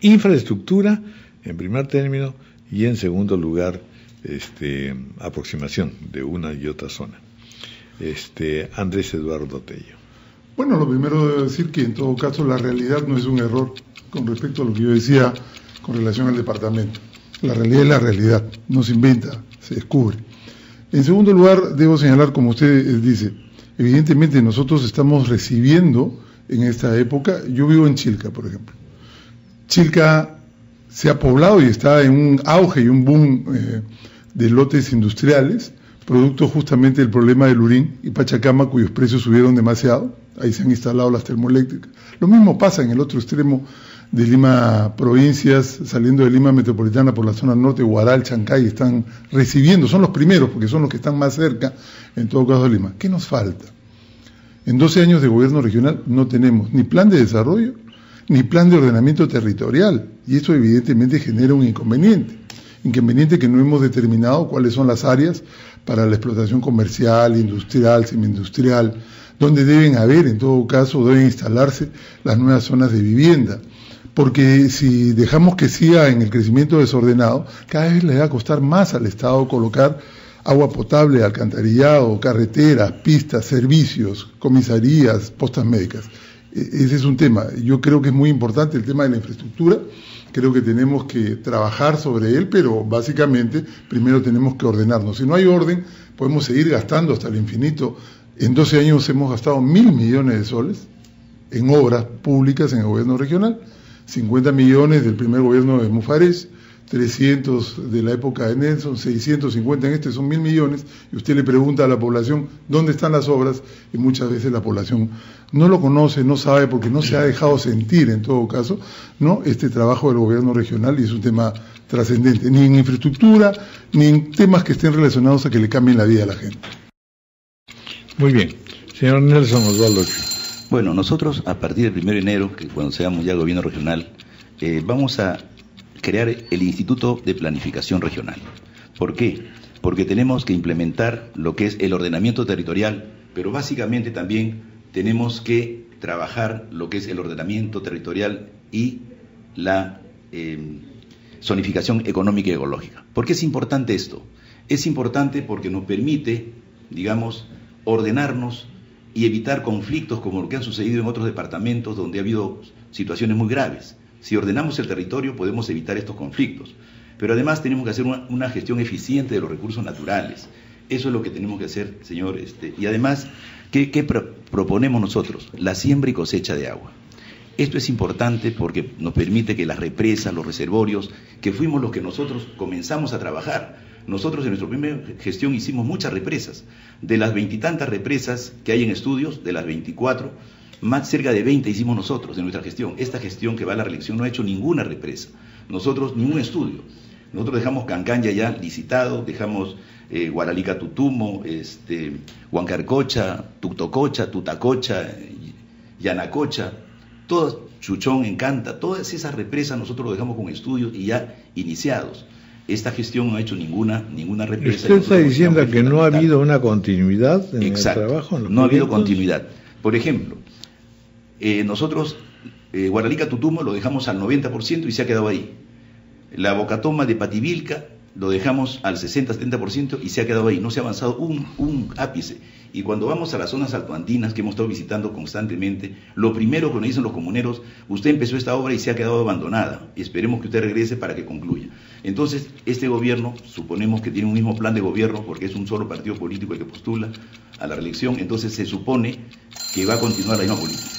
infraestructura en primer término y en segundo lugar este, aproximación de una y otra zona. Este, Andrés Eduardo Tello. Bueno, lo primero debo decir que en todo caso la realidad no es un error con respecto a lo que yo decía con relación al departamento. La realidad es la realidad, no se inventa, se descubre. En segundo lugar, debo señalar, como usted dice, evidentemente nosotros estamos recibiendo en esta época, yo vivo en Chilca, por ejemplo. Chilca se ha poblado y está en un auge y un boom eh, de lotes industriales, producto justamente del problema del Urín y Pachacama, cuyos precios subieron demasiado. Ahí se han instalado las termoeléctricas. Lo mismo pasa en el otro extremo de Lima provincias, saliendo de Lima metropolitana por la zona norte, Guaral, Chancay, están recibiendo, son los primeros porque son los que están más cerca, en todo caso de Lima. ¿Qué nos falta? En 12 años de gobierno regional no tenemos ni plan de desarrollo, ni plan de ordenamiento territorial, y eso evidentemente genera un inconveniente. Inconveniente que no hemos determinado cuáles son las áreas para la explotación comercial, industrial, semi-industrial, donde deben haber, en todo caso, deben instalarse las nuevas zonas de vivienda porque si dejamos que siga en el crecimiento desordenado, cada vez le va a costar más al Estado colocar agua potable, alcantarillado, carreteras, pistas, servicios, comisarías, postas médicas. E, ese es un tema. Yo creo que es muy importante el tema de la infraestructura. Creo que tenemos que trabajar sobre él, pero básicamente primero tenemos que ordenarnos. Si no hay orden, podemos seguir gastando hasta el infinito. En 12 años hemos gastado mil millones de soles en obras públicas en el gobierno regional 50 millones del primer gobierno de Mufares, 300 de la época de Nelson, 650 en este, son mil millones, y usted le pregunta a la población dónde están las obras, y muchas veces la población no lo conoce, no sabe, porque no se ha dejado sentir en todo caso, ¿no? Este trabajo del gobierno regional, y es un tema trascendente, ni en infraestructura, ni en temas que estén relacionados a que le cambien la vida a la gente. Muy bien. Señor Nelson Osvaldo. Bueno, nosotros a partir del 1 de enero, que cuando seamos ya gobierno regional, eh, vamos a crear el Instituto de Planificación Regional. ¿Por qué? Porque tenemos que implementar lo que es el ordenamiento territorial, pero básicamente también tenemos que trabajar lo que es el ordenamiento territorial y la em, zonificación económica y ecológica. ¿Por qué es importante esto? Es importante porque nos permite, digamos, ordenarnos y evitar conflictos como lo que han sucedido en otros departamentos donde ha habido situaciones muy graves. Si ordenamos el territorio podemos evitar estos conflictos. Pero además tenemos que hacer una, gestión eficiente de los recursos naturales. Eso es lo que tenemos que hacer, señor. Este, y además, ¿qué, proponemos nosotros? La siembra y cosecha de agua. Esto es importante porque nos permite que las represas, los reservorios, que fuimos los que nosotros comenzamos a trabajar, nosotros en nuestra primera gestión hicimos muchas represas. De las veintitantas represas que hay en estudios, de las 24, más cerca de 20 hicimos nosotros en nuestra gestión. Esta gestión que va a la reelección no ha hecho ninguna represa. Nosotros ningún estudio. Nosotros dejamos Cancanya ya licitado, dejamos eh, Guaralica Tutumo, este, Huancarcocha, Tutococha, Tutacocha, Yanacocha, todo Chuchón, Encanta, todas esas represas nosotros lo dejamos con estudios y ya iniciados esta gestión no ha hecho ninguna, ninguna represa. ¿Usted está diciendo que no ha habido una continuidad en el trabajo? no ha habido continuidad. Por ejemplo, eh, nosotros, eh, Guaralica Tutumo lo dejamos al 90% y se ha quedado ahí. La Bocatoma de Pativilca lo dejamos al 60-70% y se ha quedado ahí, no se ha avanzado un, ápice. Y cuando vamos a las zonas altoandinas que hemos estado visitando constantemente, lo primero que nos dicen los comuneros, usted empezó esta obra y se ha quedado abandonada, esperemos que usted regrese para que concluya. Entonces, este gobierno, suponemos que tiene un mismo plan de gobierno, porque es un solo partido político el que postula a la reelección, entonces se supone que va a continuar la misma política.